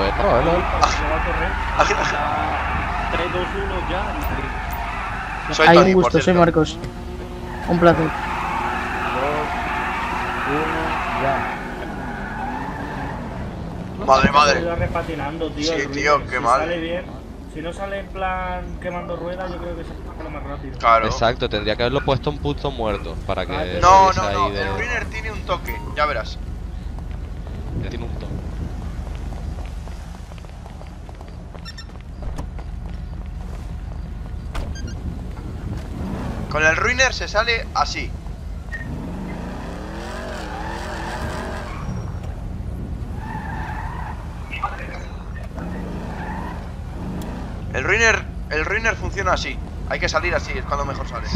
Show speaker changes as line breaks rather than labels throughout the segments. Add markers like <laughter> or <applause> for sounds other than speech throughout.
A ver, no, no.
Lo va a correr.
Agita.
A 3, 2, 1, ya.
Soy
Hay
Tony,
un gusto, soy. Marcos. Un placer.
2, 1, ya.
Madre, madre.
Repatinando, tío.
Sí, tío, qué
si
mal.
Sale bien. Si no sale en plan quemando ruedas, yo creo que sale más rápido.
Claro.
Exacto, tendría que haberlo puesto en punto muerto para que.
No, no, no.
de-
El Ruiner tiene un toque, ya verás.
Tiene un toque.
Con el Ruiner se sale así. El Ruiner, el Ruiner funciona así. Hay que salir así, es cuando mejor sale.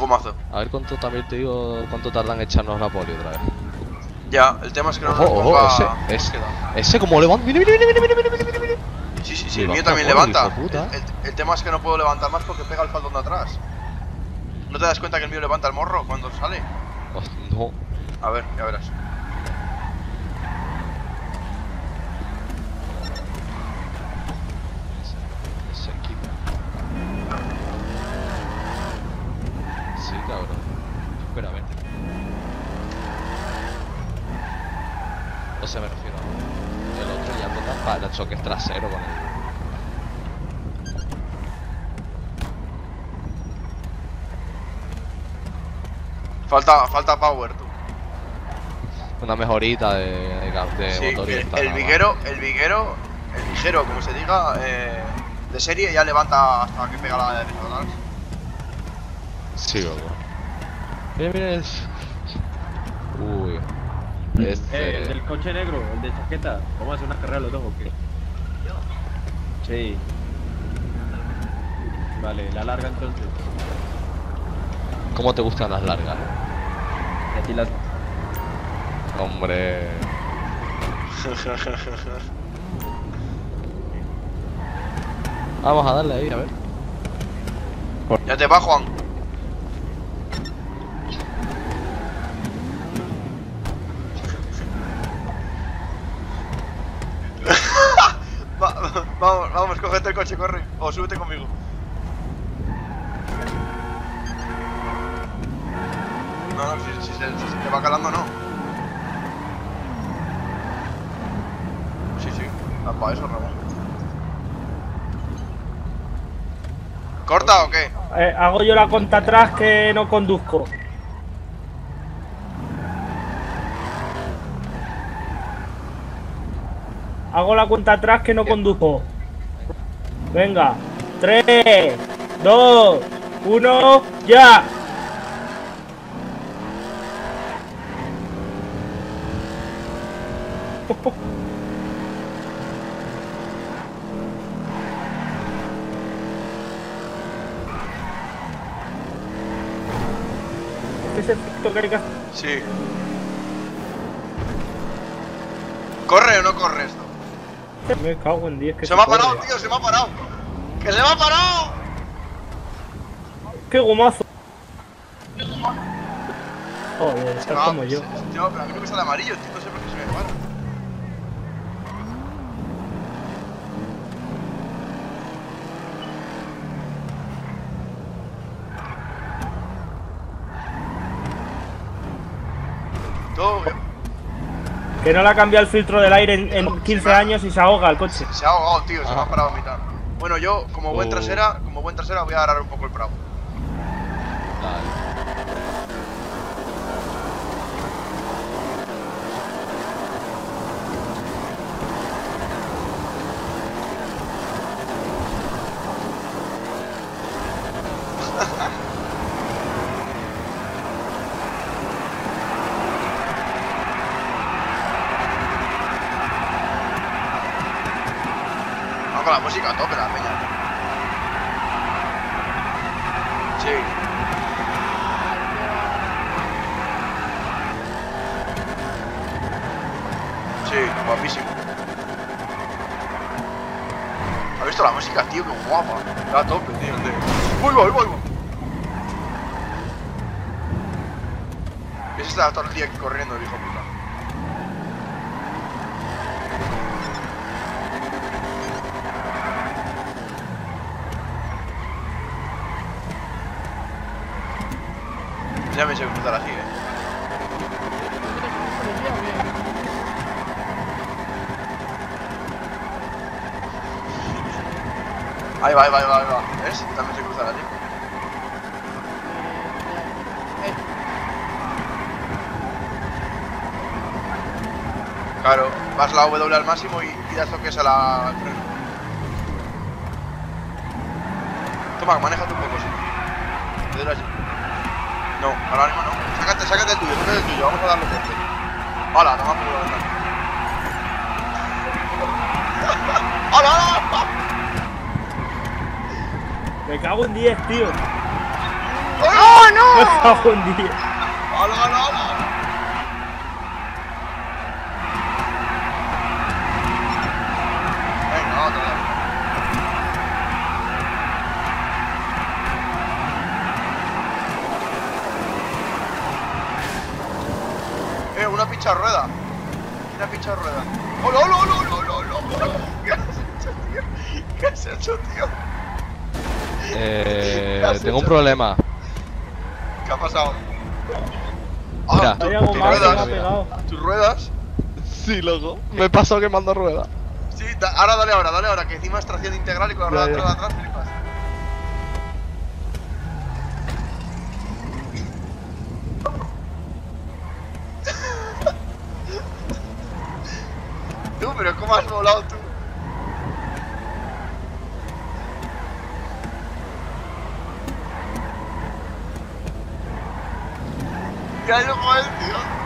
Gomazo.
A ver cuánto también te digo cuánto tardan en echarnos la poli otra vez.
Ya, el tema es que no
Ojo,
nos
ojo,
ponga...
ese, ese, como levanta. Mira, mira, mira, mira, mira, mira, mira.
Sí, sí, sí, el mío también
poli,
levanta. El, el- el tema es que no puedo levantar más porque pega el faldón de atrás. ¿No te das cuenta que el mío levanta el morro cuando sale?
Hostia, No.
A ver, ya verás.
Ese, ese equipo. Sí, cabrón. Espera, vete. O sea, me refiero a. El otro ya toca para el choque trasero con el.
Falta, falta power, tú.
Una mejorita de, de, ga- de
Sí,
motor y
el,
está
el viguero, el viguero, el ligero, como se diga, eh, de serie ya levanta hasta que pega la derecha atrás.
Sí, loco. Mira, mira el... Uy. Este...
Eh, el del coche negro, el de chaqueta. Vamos a hacer una carrera los dos o qué? Sí. Vale, la larga entonces.
¿Cómo te gustan las largas? Hombre... <laughs> Vamos a darle ahí, a ver.
ya te va, Juan. <laughs> Va- vamos, vamos, cógete el coche, corre. O súbete conmigo. Se, te va calando, no. Sí, sí. Ah, para eso, Ramón. ¿Corta o qué?
Eh, hago yo la cuenta atrás que no conduzco. Hago la cuenta atrás que no conduzco. Venga. 3, 2, 1, ya. Este es el.
Sí. ¿Corre o no corre esto?
Me cago en 10 que
Se me ha parado, tío, se me ha parado. ¡Que se me ha parado!
¡Qué gomazo! Joder, estás
Ah,
como yo.
Tío, pero a mí no me sale amarillo, tío, no sé por qué se me para. Todo bien.
Que no le ha cambiado el filtro del aire en, en 15 años y se ahoga el coche.
Se ha ahogado, tío, se me
Ah.
ha parado a mitad. Bueno, yo, como buen
Oh.
trasera, como buen trasera, voy a agarrar un poco el prado.
Dale.
Vamos la música a tope, la peña. Sí. Sí, guapísimo. ¿Has visto la música, tío? Qué guapa. Está tope, tío. De... ¡Uy, voy, voy, voy! Día aquí corriendo, el. Ya me sé cruzar así, eh. Ahí va, ahí va, ahí va, va. ¿Ves? También sé cruzar así. Claro, vas la W al máximo y, y das a la al freno. Toma, manéjate un poco, sí. No, ahora mismo no. Sácate, sácate el tuyo, sácate el tuyo, vamos a darle fuerte. ¡Hala! Toma por la <laughs> ¡Hala, hala!
Me cago en 10, tío.
¡Oh,
Me
no!
cago en 10.
¡Hala, hala, hala! Venga, otra vez. Eh, una pincha rueda. Una pincha rueda. ¡Hola, hola, hola, hola, hola, hola! ¿Qué has hecho, tío? ¿Qué has hecho, tío?
Eh,
¿Qué has
tengo un problema.
¿Qué ha pasado?
Mira.
tu-
Hay algo
tus ruedas. Tus ruedas.
Sí, loco. Me pasó quemando rueda.
Sí, da- ahora dale ahora, dale ahora, que encima es tracción integral y con la rueda
Ya,
atrás,
ya.
atrás flipas. tú, pero ¿cómo has volado tú? ¿Qué ha con él, tío?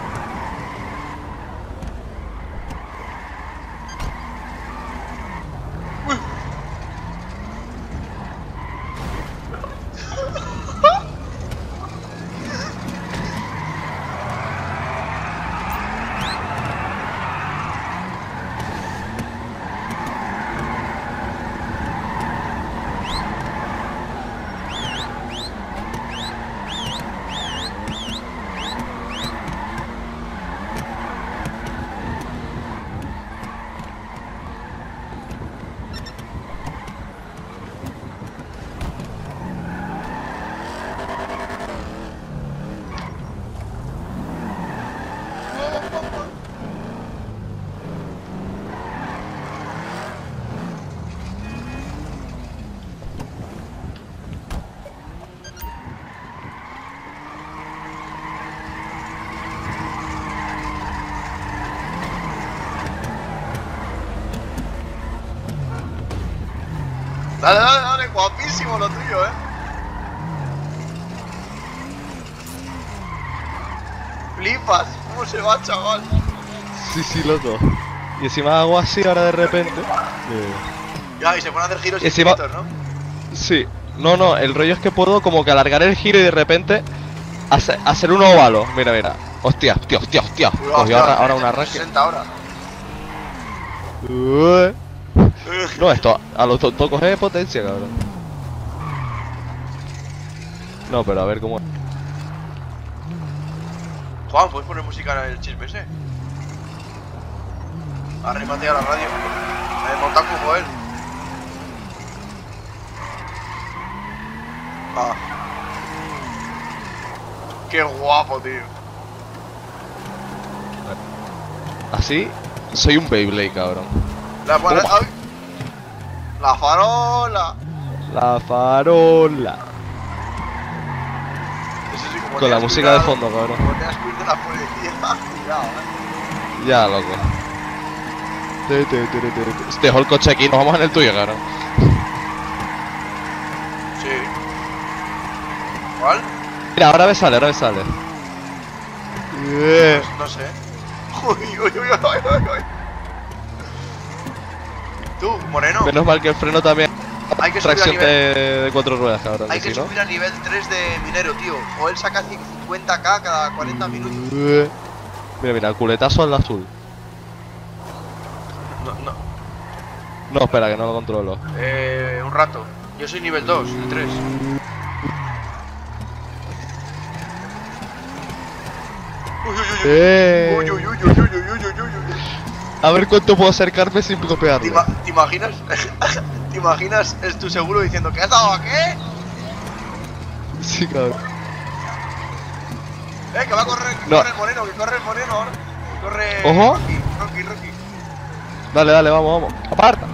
Dale, dale, dale, guapísimo lo tuyo, eh. Flipas, ¿cómo se va, chaval?
Sí, sí, loco. Y encima hago así ahora de repente. eh,
Ya, y se pone a hacer giros
Y encima-
¿no?
Sí. No, no, el rollo es que puedo como que alargar el giro y de repente hacer, hacer un óvalo. Mira, mira. Hostia, hostia, hostia, hostia. Ahora, ahora un
360
arranque.
ahora.
No, esto a los tontos coge potencia, cabrón. No, pero a ver cómo.
Juan, ¿puedes poner música en el chisme ese? Arrímate a la radio. Eh, Montacu, Joel. Ah. Qué guapo, tío.
Así, soy un Beyblade, cabrón.
La, ay. La farola.
La farola.
Eso sí, como
Con la música de fondo, cabrón.
Como huir de la policía, <laughs> cuidado, eh.
Ya, loco. Te, te, te, te. Dejo el coche aquí, nos vamos en el tuyo, cabrón.
Sí. ¿Cuál?
Mira, ahora me sale, ahora me sale. Eh.
Pues no sé. <laughs> Uy, uy, uy, uy, uy, uy. Tú, Moreno.
Menos mal que el freno también.
Hay que Tracción subir a nivel...
de, de cuatro ruedas, cabrón.
Hay
que sí,
subir ¿no? a nivel 3 de minero, tío. O él saca 50k cada 40 minutos.
Mira, mira, culetazo al azul.
No, no.
No, espera, que no lo controlo.
Eh, un rato. Yo soy nivel 2, el 3. Uy, uy, uy, uy.
Eh.
uy, uy, uy, uy.
A ver cuánto puedo acercarme sin
¿Te,
copiarle.
ima- te imaginas? <laughs> ¿Te imaginas? Es tu seguro diciendo ¿Qué has dado a qué?
Sí, cabrón.
Eh, que va a correr, que
No.
corre el moreno, que corre el moreno ahora. Que corre
Ojo.
Rocky, Rocky, Rocky.
Dale, dale, vamos, vamos. Aparta.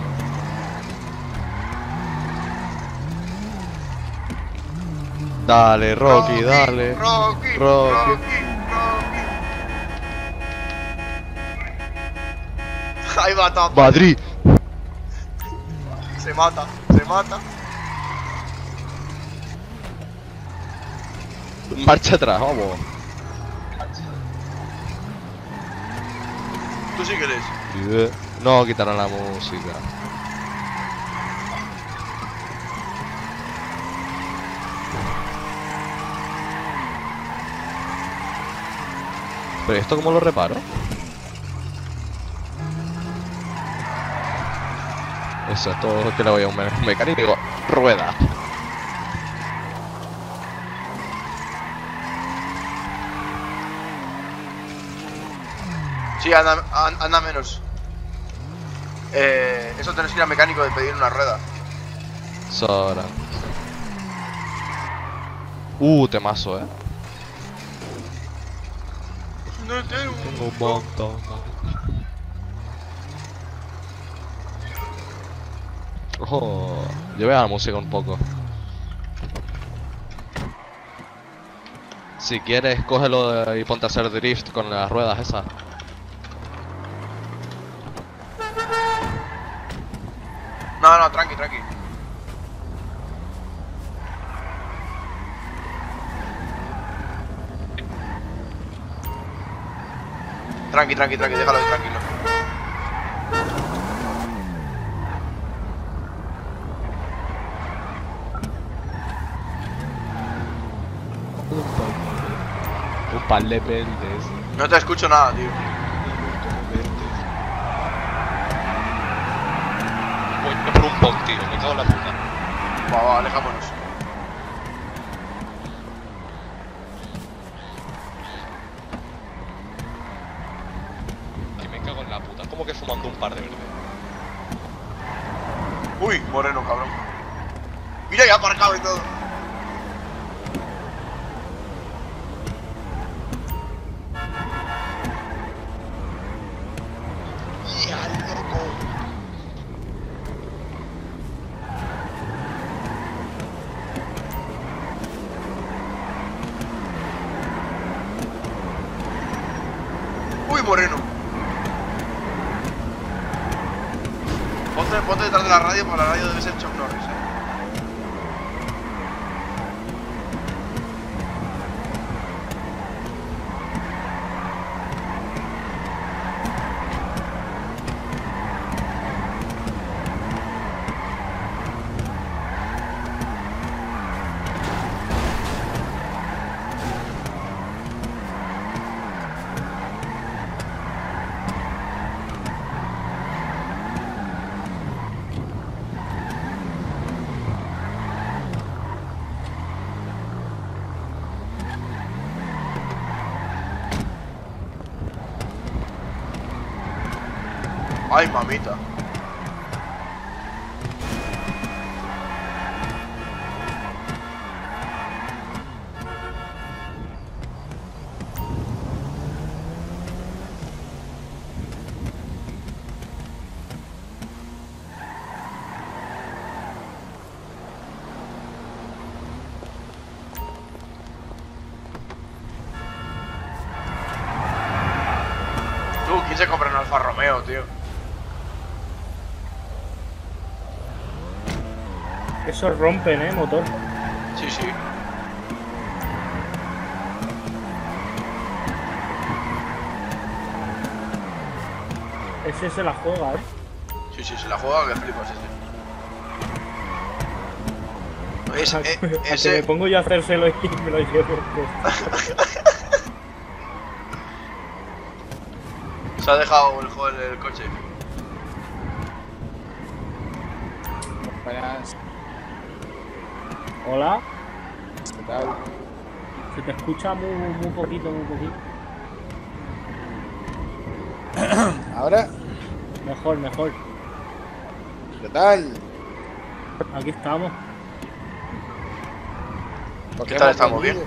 Dale, Rocky, dale.
Rocky,
Rocky.
Rocky, Ahí va Tom.
Madrid.
Se mata, se mata.
Marcha atrás, vamos.
Tú sí que eres.
Eh, No, quitaron la música. Pero ¿y esto cómo lo reparo? Eso, es que le voy a un me- mecánico y digo, rueda.
Sí, anda, an- anda menos. Eh, eso tenés que ir al mecánico de pedir una rueda.
Sora. Uh, temazo, eh.
No Tengo
un montón. Ojo, llevé a la música un poco. Si quieres, cógelo y ponte a hacer drift con las ruedas esas.
No, no, tranqui, tranqui. Tranqui, tranqui, tranqui, déjalo tranquilo.
Par de verdes.
No te escucho nada, tío.
Voy por un bot, tío, me cago en la puta.
Va, va, alejémonos.
Que me cago en la puta. Como que fumando un par de verdes.
Uy, moreno, cabrón. Mira, ya aparcado y todo. Ya, loco. Uy, ponte detrás de la radio, porque la radio debe ser Chuck Norris, eh. Ay, mamita. Tú, ¿quién se compra un Alfa Romeo, tío?
Esos rompen, eh, motor.
Sí, sí.
Ese se la juega, eh.
Sí, sí, se la juega que flipas ese. <laughs> Es,
A
eh,
a que me pongo yo a hacérselo y me lo llevo. <laughs>
se ha dejado el joven en el coche.
Buenas,
Hola,
¿qué tal?
se te escucha muy, muy poquito, muy poquito. <clears throat>
Ahora,
Mejor, mejor.
¿qué tal?
Aquí estamos.
¿Por
¿Qué tal
hemos
estamos?
venido?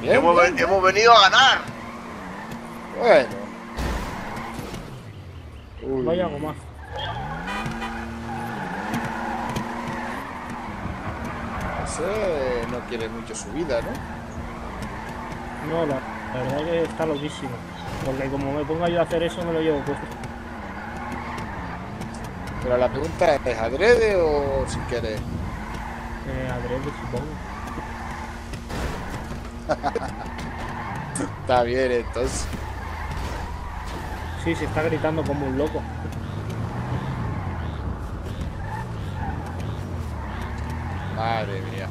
Bien,
Hemos,
bien,
ven- hemos venido a ganar.
Bueno.
Vaya algo más.
ese no quiere mucho subida, ¿no?
No, la, la verdad que está loquísimo. Porque como me ponga yo a hacer eso, me lo llevo puesto.
Pero la pregunta es, ¿adrede o sin querer?
Eh, adrede, supongo. <laughs>
Está bien, entonces.
Sí, se está gritando como un loco.
Madre mía.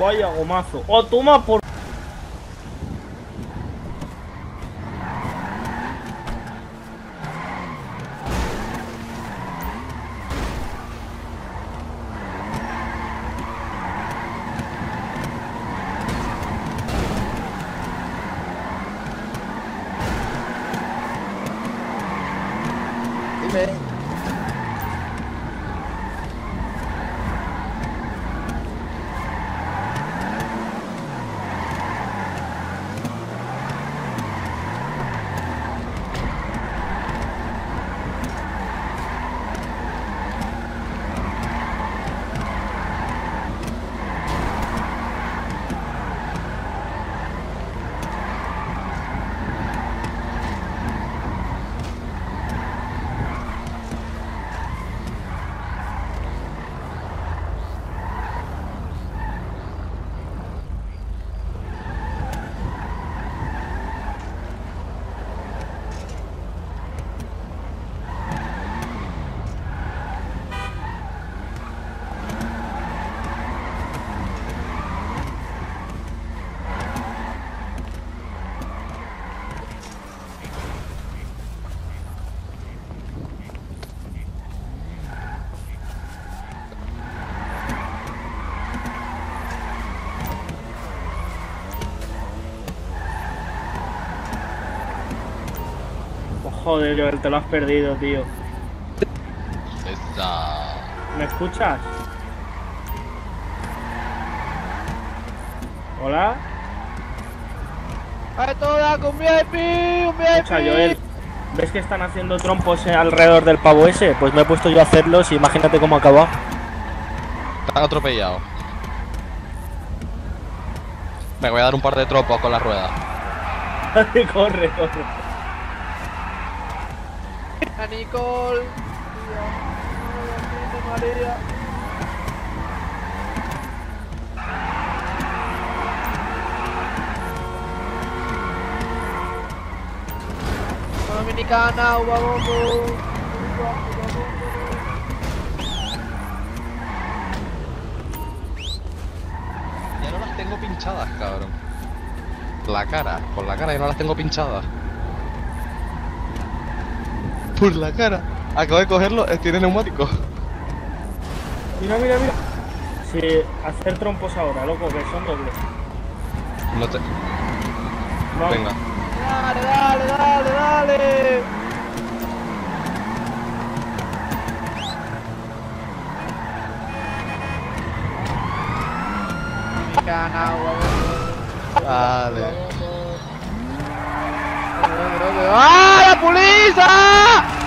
Vaya gomazo. ¡Oh, toma por...
Dime.
Oh, joder, Joel, te lo has perdido, tío. ¿Me escuchas? ¿Hola?
¡A toda con VIP! ¡Un VIP!
Escucha, Joel. ¿Ves que están haciendo trompos alrededor del pavo ese? Pues me he puesto yo a hacerlos y imagínate cómo ha acabado.
Te han atropellado. Me voy a dar un par de tropos con la rueda. <laughs>
corre, corre.
¡A Nicole! María. Dominicana, uva bombo.
Ya no las tengo pinchadas, cabrón. La cara, por la cara ya no las tengo pinchadas. Por la cara. Acabo de cogerlo, eh, tiene neumático.
Mira, mira, mira. Sí, hacer trompos ahora, loco, que son dobles.
No te...
Vamos.
Venga.
Dale, dale, dale, dale. Bombo.
Vale.
¡Ah, la puliza!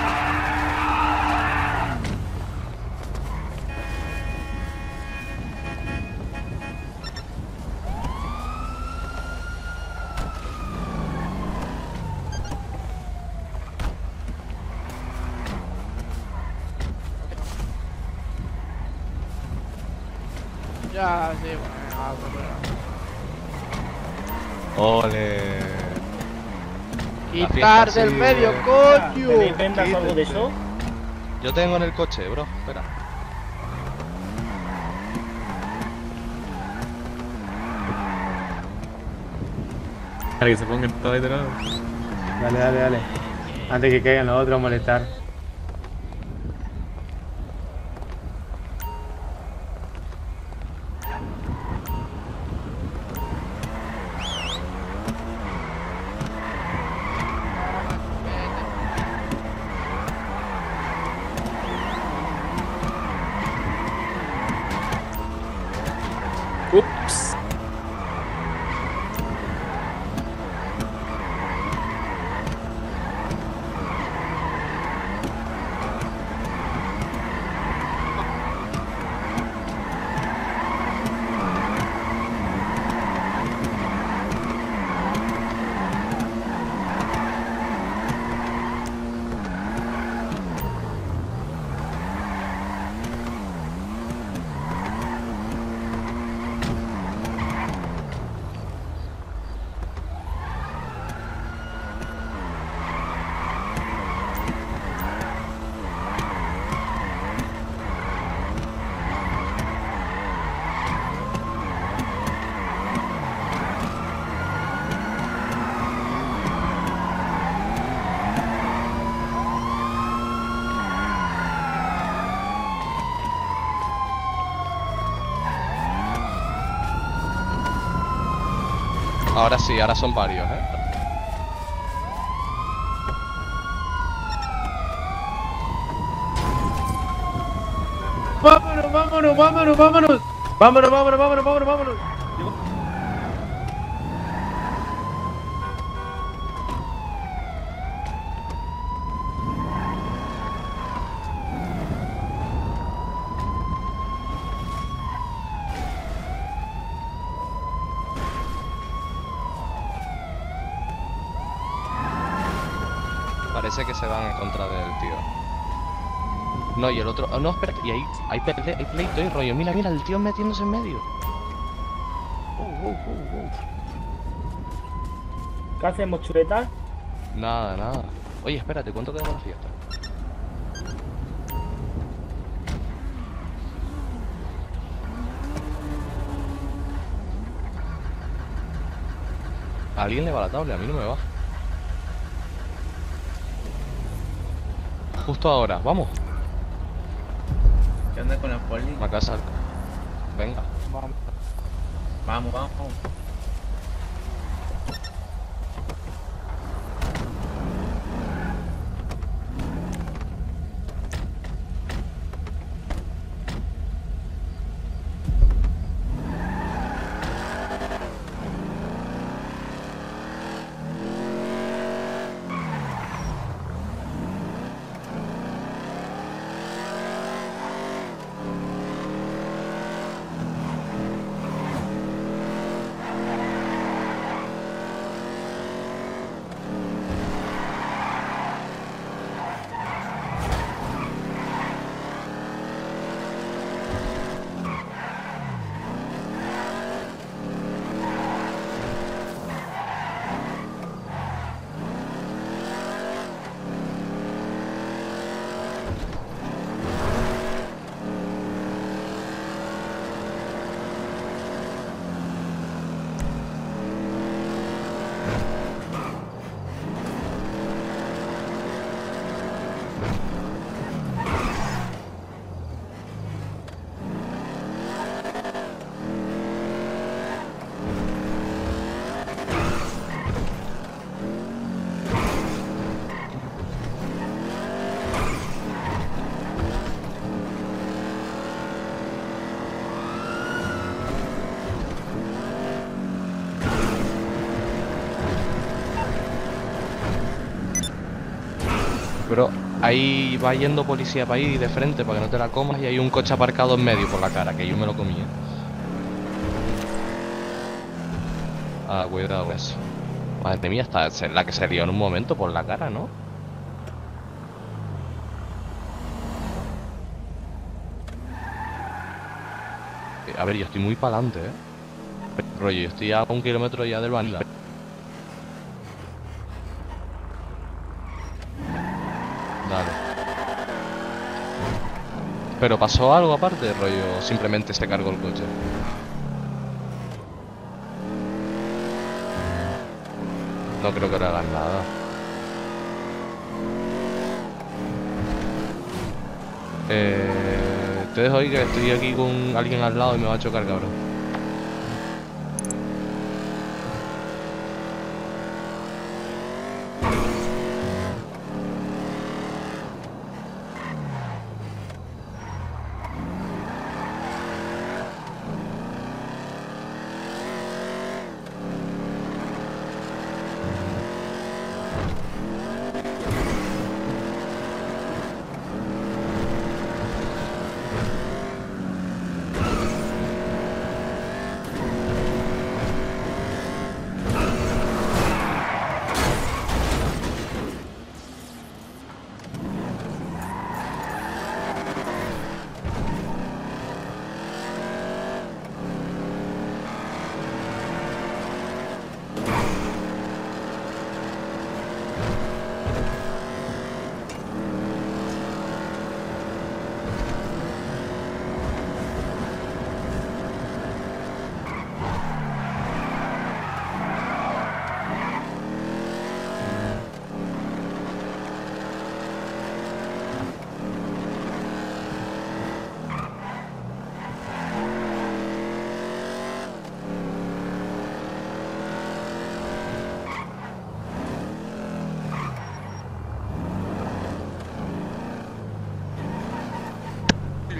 Fiesta
del medio,
¿Tenéis
coño.
vendas o algo de eso?
Yo tengo en el coche, bro. Espera.
Para que se pongan todos de nuevo.
Dale, dale, dale. Antes que caigan los otros a molestar.
Ahora sí, ahora son varios, ¿eh?
¡Vámonos, vámonos, vámonos, vámonos! ¡Vámonos, vámonos, vámonos, vámonos, vámonos!
Parece que se van en contra del tío. No, y el otro. oh, no, espera, y ahí hay, hay pleito y rollo. Mira, mira, el tío metiéndose en medio. Oh, oh, oh.
¿Qué hacemos, chuletas?
Nada, nada. Oye, espérate, ¿cuánto para la fiesta? A alguien le va la tabla, a mí no me va. Justo ahora, vamos.
¿Qué onda con la poli?
A casa. Venga.
Vamos, vamos.
Pero ahí va yendo policía para ahí de frente para que no te la comas y hay un coche aparcado en medio por la cara, que yo me lo comía. Ah, cuidado eso. Madre mía, esta es la que se lió en un momento por la cara, ¿no? Eh, A ver, yo estoy muy para adelante, ¿eh? Rollo, yo estoy a un kilómetro ya del vanilla. Pero pasó algo aparte, rollo, simplemente se cargó el coche. No creo que le hagan nada. Eh, te dejo ahí que estoy aquí con alguien al lado y me va a chocar, cabrón.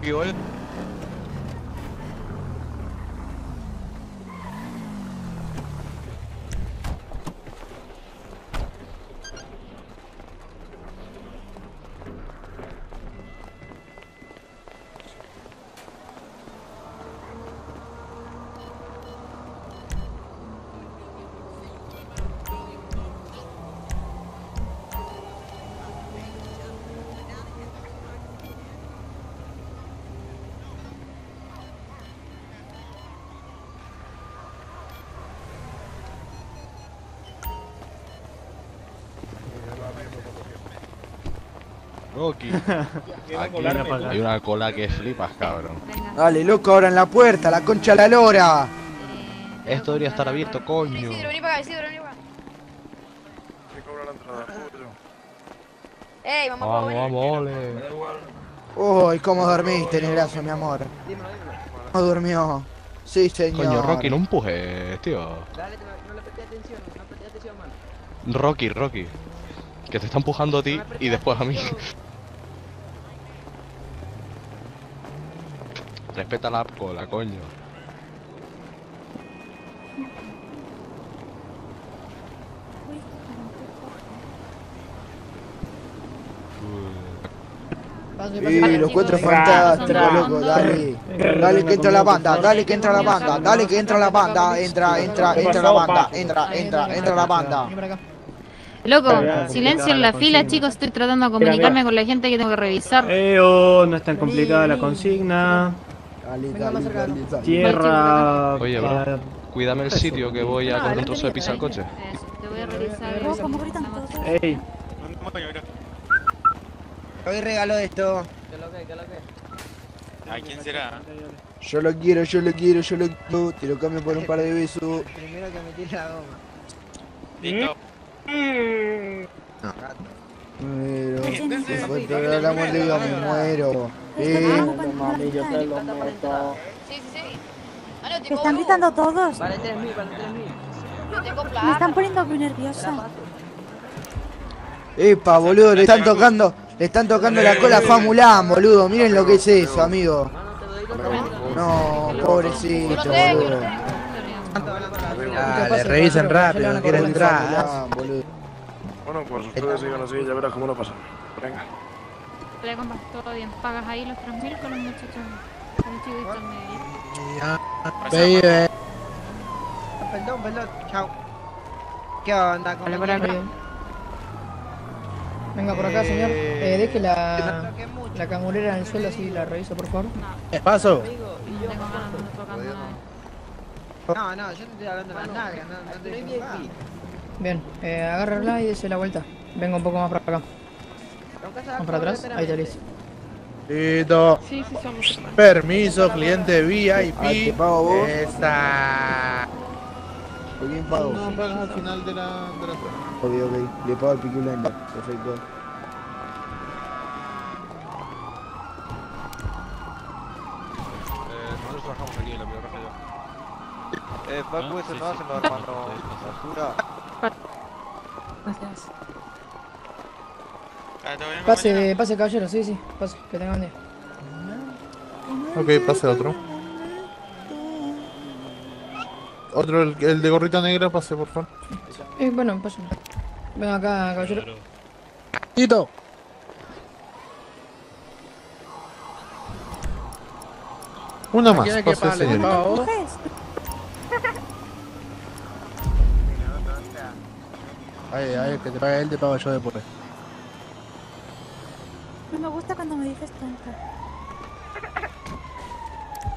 Gol. Rocky. <laughs> Aquí hay una cola que flipas, cabrón.
Dale, loco, ahora en la puerta, la concha de la lora.
Esto debería estar abierto, coño.
Isidro, vení para acá, Isidro, vení para acá. Ey, mamá, ¿puedo
Vamos,
venir?
vamos, ole.
Uy, cómo dormiste, negrazo, mi amor. ¿Cómo durmió? Sí, señor.
Coño, Rocky, no empujes, tío.
Dale, no le presté atención, no presté atención, mano.
Rocky, Rocky. Que te está empujando a ti y después a mí. <laughs> Respeta la cola, coño.
Sí, lo encuentro fantástico, loco, dale. Dale que entra la banda, dale que entra la banda, dale que entra la banda, entra, entra, entra la banda, entra, entra, entra la banda.
Loco, silencio en la fila, chicos. Estoy tratando de comunicarme con la gente que tengo que revisar.
Eh, no es tan complicada la consigna.
Dale, dale.
Tierra.
Oye, bro, cuídame el sitio que voy a comer un trozo de pizza al coche.
Te voy a revisar.
¿Cómo gritan todos?
Ey,
Hoy regalo esto.
¿Qué lo que, qué lo que?
¿A quién será?
Yo lo quiero, yo lo quiero, yo lo quiero. Te lo cambio por un par de besos.
Primero que me tire la goma.
Listo.
Muero.
Entonces-
Por todo el amor de Dios, me muero. Eh.
Sí, sí, sí. Ah, no,
Te
tengo
están gritando todos.
Vale 3.000, vale 3.000.
Yo tengo
Me están poniendo muy nerviosa.
Epa, boludo, le están tocando, le están tocando la cola a Famulán, boludo. Miren lo que es eso, amigo.
Mano, te doy los 3.000.
No, pobrecito,
Yo lo yo lo
boludo. Dale, revisen rápido, no quiero entrar. boludo.
Bueno, pues ustedes sigan así, ya verás cómo lo pasan. Venga.
Vale, compa, todo bien. Pagas ahí los 3.000 con los muchachos. Con los chiquitos medio.
Baby.
Perdón, perdón. Chao. ¿Qué onda?
Vale, por.
Venga por acá, señor. Eh, deje la, la cangurera en el suelo, así la reviso, por favor.
Paso.
No.
No, no, yo te estoy hablando de las nalgas, no, no te estoy Bien, eh, agárrala y dése la vuelta. Venga un poco más para acá. Más para atrás, ahí está listo.
Listo.
Sí, sí, somos.
Permiso, cliente VIP.
Ah, te pago vos.
Esa.
¿Por quién pago?
No, pagas al final de la, de la
Ok, ok. Le pago al piculante. Perfecto.
Eh,
Eh, Paco, eso no hacen los hermanos basura.
Gracias.
Ah, ¿todo bien,
Pase, pase, caballero, sí, sí. Pase, que tengan día.
Ok, pase otro. Otro, el, el de gorrita negra, pase por favor.
Eh, bueno, pase. Ven acá, caballero.
Listo. Una más, pase.
¿Pago? Ay, ay, que te pague él, te pago yo después.
Gusta cuando me dices tonta.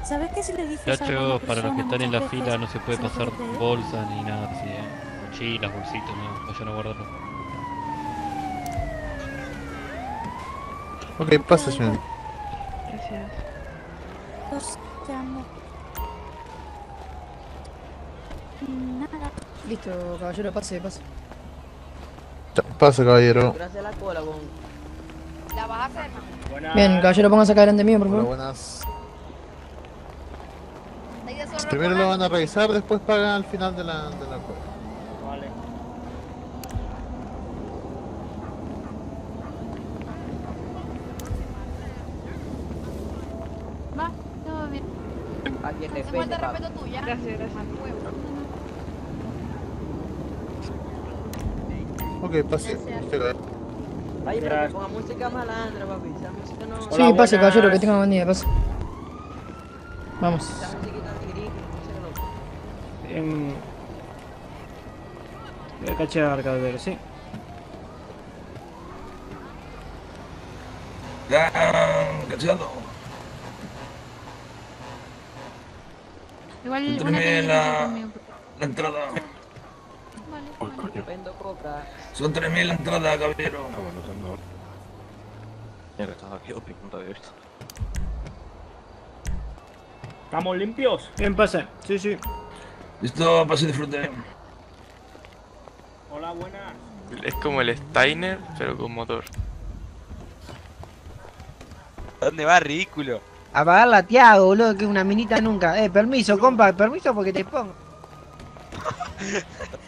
¿Sabes que si le dices
Ya
algo a
para los que están en la fila no se puede
se
pasar bolsas ni nada así, eh. Mochilas, bolsitos, no, vayan a guardarlo.
Ok, pase señorita.
Gracias.
Los te amo. Nada.
Listo, caballero, pase, pase.
Ya, Pase, caballero.
Gracias a la cola, con.
Bien, caballero, póngase acá delante mío, por
Hola,
favor.
buenas. Primero lo van a revisar, después pagan al final de la, de la.
Vale.
Va, todo bien.
Aquí es respeto, respeto tuya.
Gracias, gracias.
Ok, pase.
Ay, pero que ponga música malandra, papi. Esa música no.
Sí, pase, caballero, que tenga buen día, pase. Vamos.
Esa musiquita tigriqui, música no.
En... Voy a cachar, caballero, sí.
Cachando.
Igual una
la-. La entrada.
Vale.
Vendo coca.
Son 3.000 la entrada, caballero.
Mira, estaba aquí, Opi, no te había visto.
¿Estamos limpios? Bien, pase. Sí, sí.
Listo, pase y disfrute.
Hola, buenas.
Es como el Steiner, pero con motor.
¿Dónde va, ridículo?
Apagar la Tiago, boludo, que una minita nunca. Eh, permiso, compa, permiso porque te pongo. <laughs>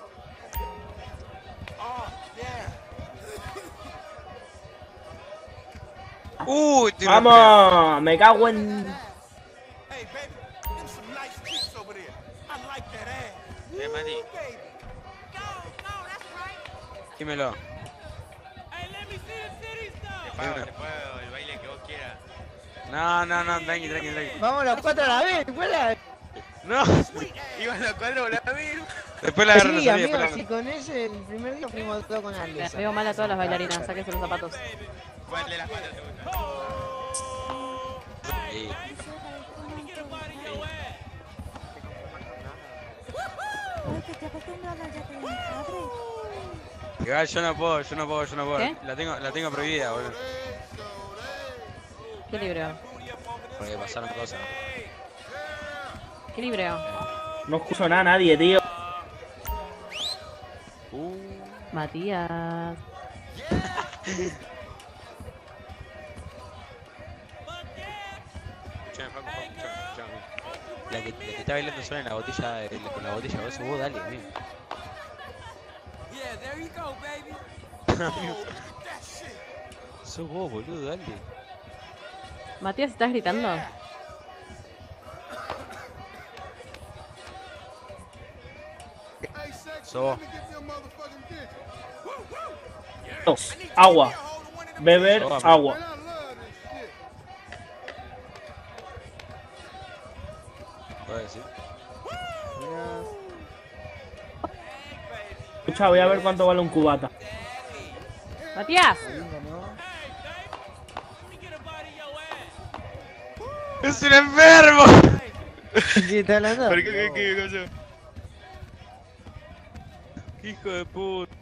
Uy, una
Vamos, me cago en.
Eh, Mati.
Dímelo.
Te pago, te pago el baile que vos quieras.
No, no, no, tranqui, tranqui, tranqui.
Vamos los cuatro a la vez, fuera.
No.
Iban los cuatro a la vez.
Después la agarro
Sí, amigo, sí, con ese, el primer día fuimos todos con Alde.
Les veo mal a todas las bailarinas, sáquense los zapatos.
¿Cuál de las cuatro te gusta?
Sí.
Ay, que te acostumbrado ya que mi padre.
Igual yo no puedo, yo no puedo, yo no puedo.
¿Qué?
La tengo, la tengo prohibida, boludo.
¿Qué libreo?
Porque pasaron cosas.
¿Qué libreo?
No escucho nada a nadie, tío.
Matías. <laughs>
La que, la que está bailando sola en la botella, con la botella, vos, vos dale, amigo. <laughs> Sos vos, boludo, dale.
Matías, ¿estás gritando?
Sos vos.
Dos. Agua. Beber agua.
Decir.
Escucha, voy a ver cuánto vale un cubata.
Matías.
¡Es un enfermo!
¿Qué está hablando?
¿Por qué? ¿Qué? ¿Qué? ¿Qué pasó? Hijo de puta.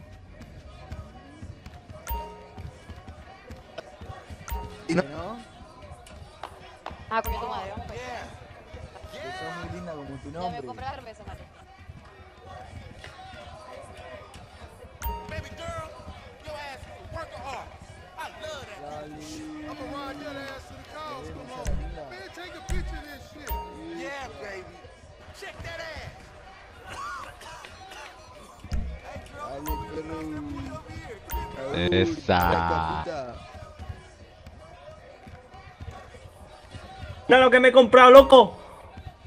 Mira lo que me he comprado, loco.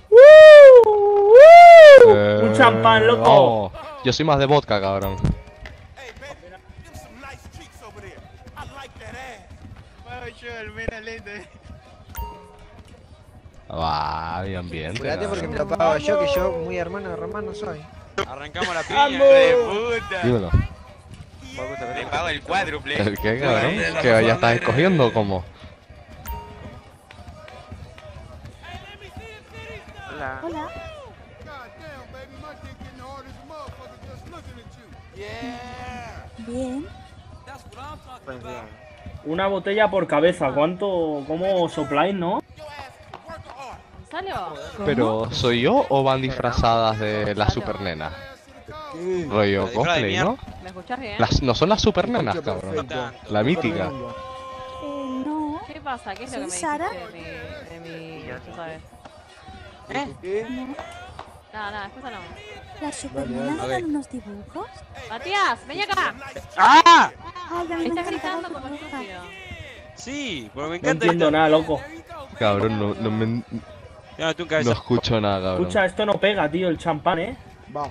¡Uh! ¡Uh! Un
Eh,
champán, loco.
vamos. Yo soy más de vodka, cabrón. Va, bien ambiente.
Cuídate porque me lo pago yo, que yo muy hermano de Román no soy.
Arrancamos la piña, hijo de puta.
Dímelo.
Le pago el cuádruple.
¿El qué, cabrón? ¿Que ya estás escogiendo o
Una botella por cabeza. ¿Cuánto? ¿Cómo sopláis, no?
¿Pero soy yo o van disfrazadas de las supernenas? Rollo cosplay, ¿no?
¿Me escuchás bien?
Las, no son las supernenas, cabrón. La mítica.
Eh, no.
¿Qué pasa? ¿Qué es lo que me dijiste de mi... de mi... tú sabes?
No.
Nada, nada, después hablamos.
¿Las supernenas
Ok.
dan unos dibujos?
Matías, ven acá.
¡Ah!
Ay, me
Estás gritando como estúpido.
Sí, porque me
No
encanta.
entiendo nada, loco.
Cabrón, no, no, me-
tú
no
cabeza.
escucho nada, cabrón.
Escucha, esto no pega, tío, el champán, ¿eh?
Va,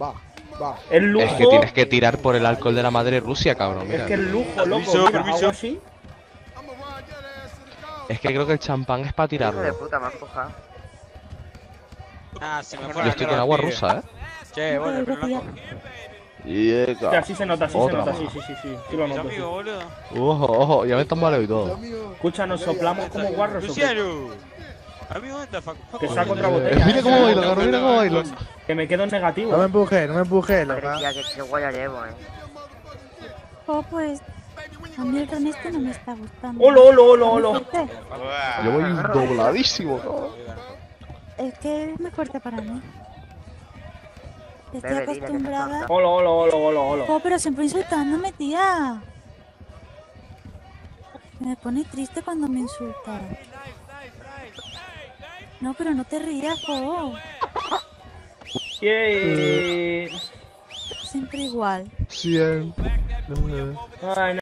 va, va.
El lujo.
Es que tienes que tirar por el alcohol de la madre Rusia, cabrón.
Es
Mira.
que el lujo, loco.
Permiso,
Mira,
permiso.
así.
Es que creo que el champán es para tirarlo.
puta, me has cojado.
Ah, se me fue
Yo
la
estoy
cara
con agua rusa, ¿eh?
Che, bueno, pero
se nota, así se
Otra
nota,
más.
sí, sí, sí, sí. Sí lo
Mis
noto, sí.
amigos, boludo.
Ojo, ojo, ya me están mal y todo.
Escucha, nos soplamos como guarros. ¿o qué?
Luciano. Amigo, ¿dónde está Facu?
Que saco otra
Eh,
botella.
Mira cómo bailo, cabrón, mira cómo bailo.
Que me quedo en negativo.
No me empuje, no me empuje,
qué llevo, eh.
Oh, pues. A mí el ron este no me está gustando.
Olo, olo, olo, olo.
Yo voy dobladísimo, cabrón.
Es que es muy fuerte para mí. Estoy acostumbrada.
Olo, olo, olo, olo.
Oh, pero siempre insultándome, tía. Me pone triste cuando me insultan. No, pero no te rías, jo.
Yay.
Siempre igual.
Cien.
Ay,